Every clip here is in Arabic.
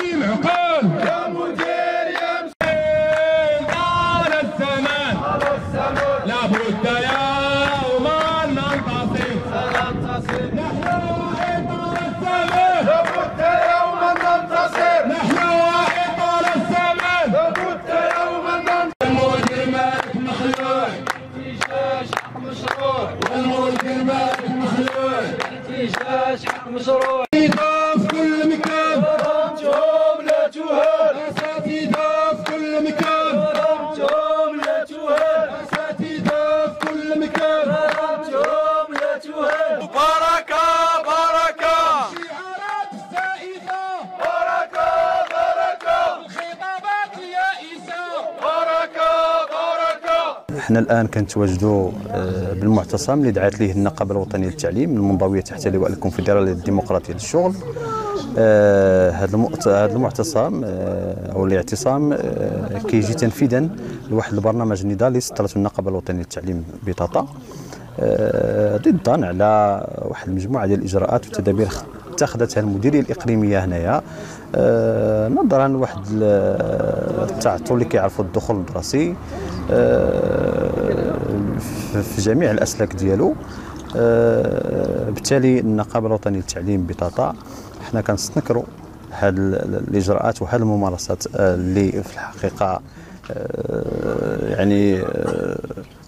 مسكين عقال يا مدير يا مسكين طال الزمان. لابد يوما ننتصر سننتصر نحن واحد طال الزمان. لابد يوما ننتصر نحن واحد طال الزمان. لابد يوما ننتصر المدير الملك مخلوع. احتجاج حق مشروع. والمدير مالك مخلوع. احتجاج مشروع. إحنا الآن كنتواجدوا آه، بالمعتصم اللي دعات ليه النقابة الوطنية للتعليم المنضويه تحت لواء الكونفدراليه الديمقراطيه للشغل. هذا هذا المعتصم آه، أو الاعتصام آه، كيجي تنفيذا لواحد البرنامج نضالي سطرته النقابة الوطنية للتعليم بطاطا. آه، ضدا على واحد المجموعة ديال الإجراءات والتدابير اتخذتها المديرية الإقليمية هنايا. آه، نظرا لواحد ال- التعطل اللي كيعرفوا الدخول الدراسي. آه، في- في جميع الأسلاك ديالو. آه، بالتالي النقابة الوطنية للتعليم بطاطا حنا كنستنكروا هاد ال- ال- الإجراءات وهذه الممارسات آه، اللي في الحقيقة آه، يعني آه،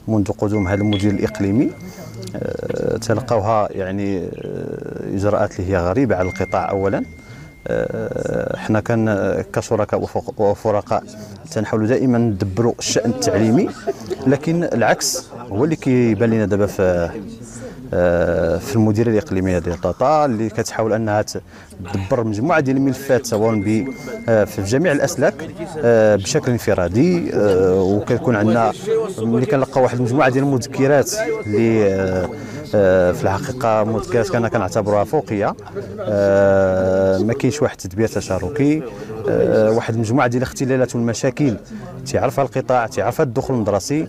منذ قدوم هذا المدير الإقليمي آه، تلقوها يعني آه، إجراءات اللي هي غريبة على القطاع اولا. آه، حنا كان كشركاء وفرقاء. تنحاولوا دائما ندبروا الشأن التعليمي لكن العكس هو اللي كيبان لنا دابا في آه، في المديريه الاقليميه ديال طاطا اللي كتحاول أنها تدبر مجموعة ديال الملفات سواء آه، في جميع الأسلاك آه، بشكل انفرادي وكيكون عندنا ملي كنلقاو واحد المجموعة ديال المذكرات اللي في الحقيقة مذكرات كنا كنعتبروها فوقية ما كاينش واحد التدبير تشاركي. آه، واحد المجموعه ديال الاختلالات والمشاكل تيعرفها القطاع تيعرفها الدخول المدرسي.